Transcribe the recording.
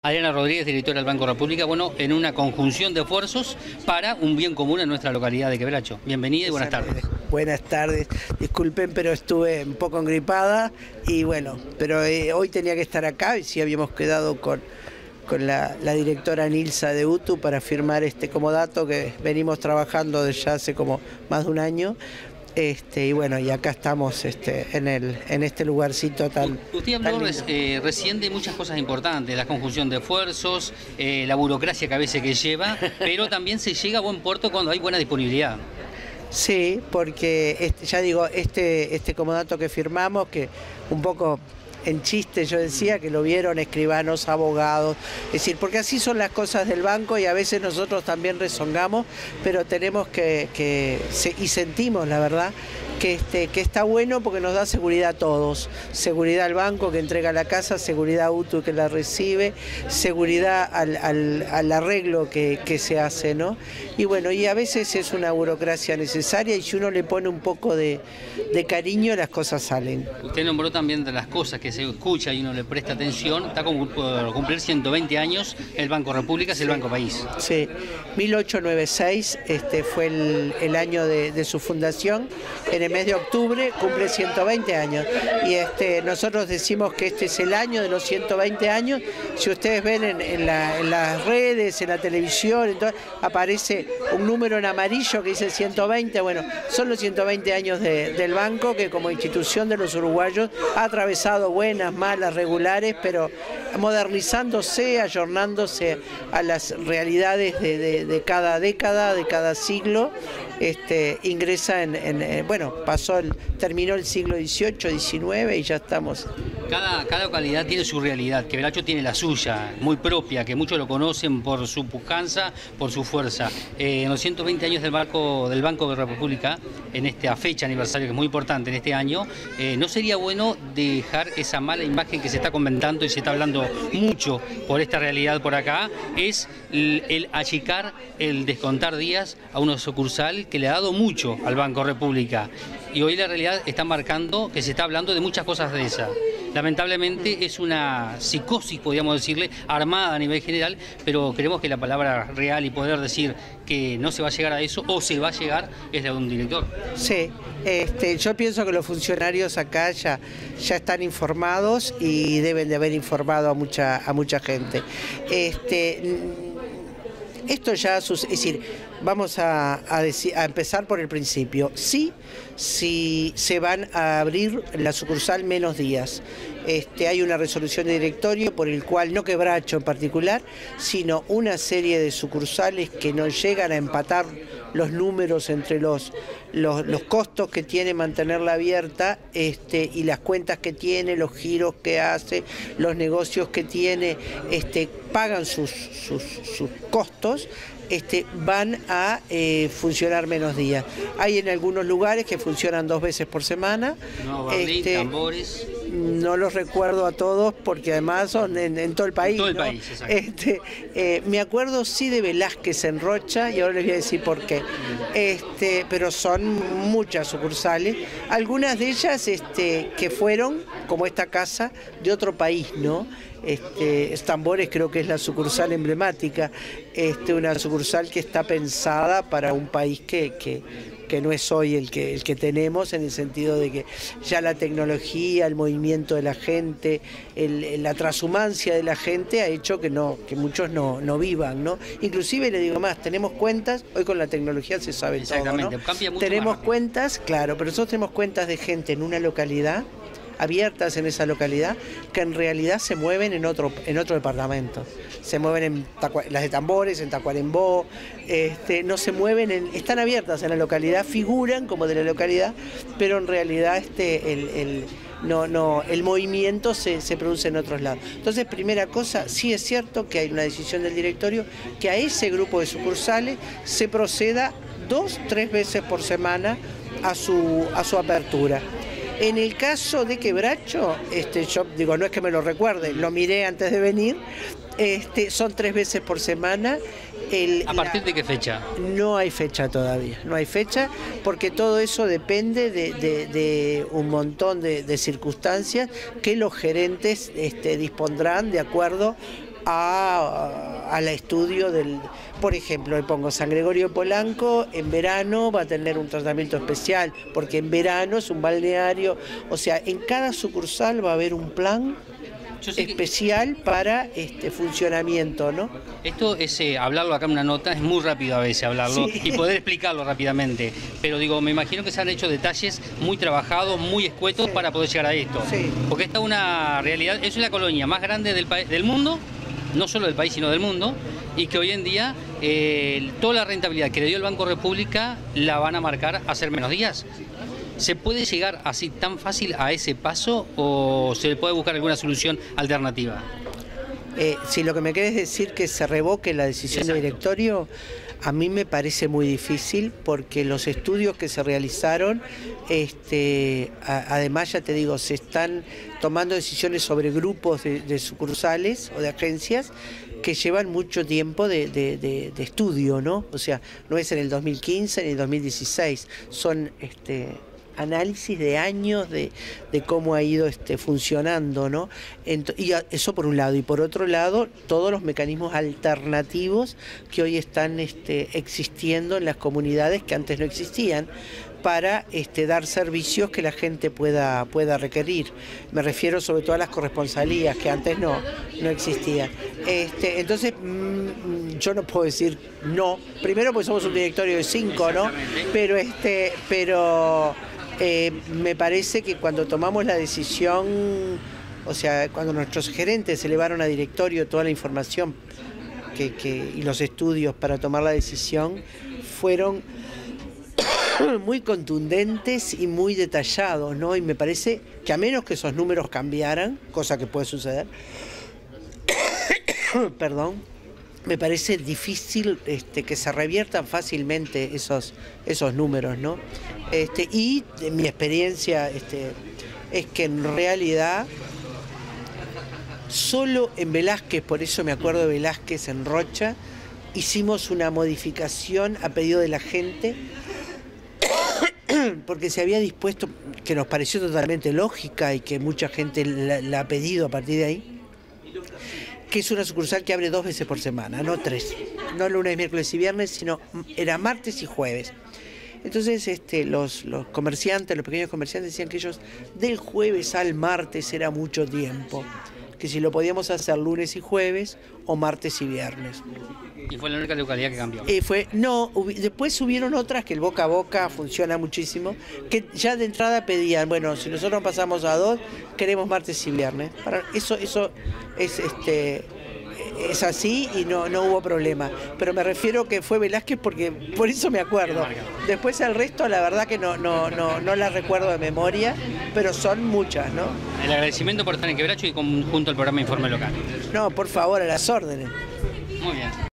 Adriana Rodríguez, directora del Banco República, bueno, en una conjunción de esfuerzos para un bien común en nuestra localidad de Quebracho. Bienvenida y buenas tardes. Buenas tardes, disculpen, pero estuve un poco engripada y bueno, pero eh, hoy tenía que estar acá y sí habíamos quedado con, con la, directora Nilsa de UTU para firmar este comodato que venimos trabajando desde ya hace como más de un año este, y bueno, y acá estamos este, en, el, en este lugarcito tan. Usted habló eh, recién de muchas cosas importantes, la conjunción de esfuerzos, eh, la burocracia que a veces que lleva, pero también se llega a buen puerto cuando hay buena disponibilidad. Sí, porque este, ya digo, este, este comodato que firmamos, que un poco en chiste yo decía que lo vieron escribanos, abogados, es decir, porque así son las cosas del banco y a veces nosotros también rezongamos, pero tenemos que, que y sentimos la verdad que, este, que está bueno porque nos da seguridad a todos. Seguridad al banco que entrega la casa, seguridad a UTU que la recibe, seguridad al, arreglo que, se hace, ¿no? Y bueno, y a veces es una burocracia necesaria y si uno le pone un poco de, cariño, las cosas salen. Usted nombró también de las cosas que se escucha y uno le presta atención. Está como cumplir 120 años el Banco República, es el Banco País. Sí, 1896 este, fue el, año de, su fundación. En mes de octubre cumple 120 años. Y este, nosotros decimos que este es el año de los 120 años. Si ustedes ven en, las redes, en la televisión, entonces, aparece un número en amarillo que dice 120. Bueno, son los 120 años del banco que como institución de los uruguayos ha atravesado buenas, malas, regulares, pero modernizándose, ayornándose a las realidades de, cada década, de cada siglo, este, ingresa en, en, bueno, pasó el, terminó el siglo XVIII, XIX y ya estamos. Cada, localidad tiene su realidad, Quebracho tiene la suya, muy propia, que muchos lo conocen por su pujanza, por su fuerza. Eh, en los 120 años del Banco, del Banco de República, en esta fecha aniversario que es muy importante en este año, eh, ¿no sería bueno dejar esa mala imagen que se está comentando y se está hablando mucho por esta realidad por acá? Es el, el achicar, el descontar días a una sucursal que le ha dado mucho al Banco República. Y hoy la realidad está marcando que se está hablando de muchas cosas de esa. Lamentablemente es una psicosis, podríamos decirle, armada a nivel general, pero creemos que la palabra real y poder decir que no se va a llegar a eso o se va a llegar es de un director. Sí, este, yo pienso que los funcionarios acá ya, ya están informados y deben de haber informado a mucha, a mucha gente. Este, esto ya, es decir, vamos a, empezar por el principio. Sí, si se van a abrir la sucursal menos días. Este, hay una resolución de directorio por el cual, no quebracho en particular, sino una serie de sucursales que no llegan a empatar los números entre los, costos que tiene mantenerla abierta este, y las cuentas que tiene, los giros que hace, los negocios que tiene, este, pagan sus costos este, van a eh, funcionar menos días. Hay en algunos lugares que funcionan dos veces por semana. No, este, tambores. No los recuerdo a todos porque además son en, todo el país. todo el país, este, eh, me acuerdo sí de Velázquez en Rocha y ahora les voy a decir por qué. Este, pero son muchas sucursales. Algunas de ellas este, que fueron, como esta casa, de otro país, ¿no? Este, Estambores creo que es la sucursal emblemática, este, una sucursal que está pensada para un país que, que, no es hoy el que, el que tenemos, en el sentido de que ya la tecnología, el movimiento de la gente, la transhumancia de la gente ha hecho que, no, que muchos no, no vivan. ¿no? Inclusive le digo más, tenemos cuentas, hoy con la tecnología se sabe todo. ¿no? tenemos cuentas, claro, pero nosotros tenemos cuentas de gente en una localidad abiertas en esa localidad que en realidad se mueven en otro, en otro departamento. Se mueven en las de tambores, en Tacuarembó, este, no se mueven, en, están abiertas en la localidad, figuran como de la localidad, pero en realidad este, el, no, no, el movimiento se, se, produce en otros lados. Entonces, primera cosa, sí es cierto que hay una decisión del directorio que a ese grupo de sucursales se proceda dos, tres veces por semana a su, a su apertura. En el caso de Quebracho, este, yo digo, no es que me lo recuerde, lo miré antes de venir, este, son tres veces por semana. ¿A partir de qué fecha? No hay fecha todavía, no hay fecha porque todo eso depende de, un montón de, circunstancias que los gerentes este, dispondrán de acuerdo al estudio del, por ejemplo, le pongo San Gregorio Polanco, en verano va a tener un tratamiento especial, porque en verano es un balneario, o sea, en cada sucursal va a haber un plan especial para este funcionamiento, ¿no? Esto es eh, hablarlo acá en una nota, es muy rápido a veces hablarlo y poder explicarlo rápidamente. Pero digo, me imagino que se han hecho detalles muy trabajados, muy escuetos para poder llegar a esto. Porque esta es una realidad, es la colonia más grande del, del mundo, no solo del país, sino del mundo, y que hoy en día eh, toda la rentabilidad que le dio el Banco República la van a marcar hacer menos días. ¿Se puede llegar así tan fácil a ese paso o se le puede buscar alguna solución alternativa? Eh, si lo que me quieres decir que se revoque la decisión del directorio, a mí me parece muy difícil porque los estudios que se realizaron, este, además ya te digo, se están tomando decisiones sobre grupos de, sucursales o de agencias que llevan mucho tiempo de, de, estudio, ¿no? O sea, no es en el 2015 ni el 2016, son este, análisis de años de, cómo ha ido este, funcionando, ¿no? y eso por un lado. Y por otro lado, todos los mecanismos alternativos que hoy están este, existiendo en las comunidades que antes no existían para este, dar servicios que la gente pueda, pueda requerir. Me refiero sobre todo a las corresponsalías, que antes no, no existían. Este, entonces, mm, yo no puedo decir no, primero porque somos un directorio de cinco, ¿no? Pero, este, pero eh, me parece que cuando tomamos la decisión, o sea, cuando nuestros gerentes elevaron a directorio toda la información y los estudios para tomar la decisión, fueron muy contundentes y muy detallados, ¿no? Y me parece que a menos que esos números cambiaran, cosa que puede suceder, perdón, me parece difícil este, que se reviertan fácilmente esos, esos números, ¿no? Este, y mi experiencia este, es que en realidad solo en Velázquez, por eso me acuerdo de Velázquez en Rocha, hicimos una modificación a pedido de la gente, porque se había dispuesto, que nos pareció totalmente lógica y que mucha gente la ha pedido a partir de ahí, que es una sucursal que abre dos veces por semana, no tres. No lunes, miércoles y viernes, sino era martes y jueves. Entonces este, los, los comerciantes, los pequeños comerciantes decían que ellos del jueves al martes era mucho tiempo, que si lo podíamos hacer lunes y jueves o martes y viernes. ¿Y fue la única localidad que cambió? Eh, fue, no, después subieron otras que el boca a boca funciona muchísimo, que ya de entrada pedían, bueno, si nosotros pasamos a dos, queremos martes y viernes. Para, eso, eso es este es así y no, no hubo problema. Pero me refiero que fue Velázquez porque por eso me acuerdo. Después el resto, la verdad que no, no, no, no la recuerdo de memoria, pero son muchas, ¿no? El agradecimiento por estar en Quebracho y junto al programa Informe Local. No, por favor, a las órdenes. Muy bien.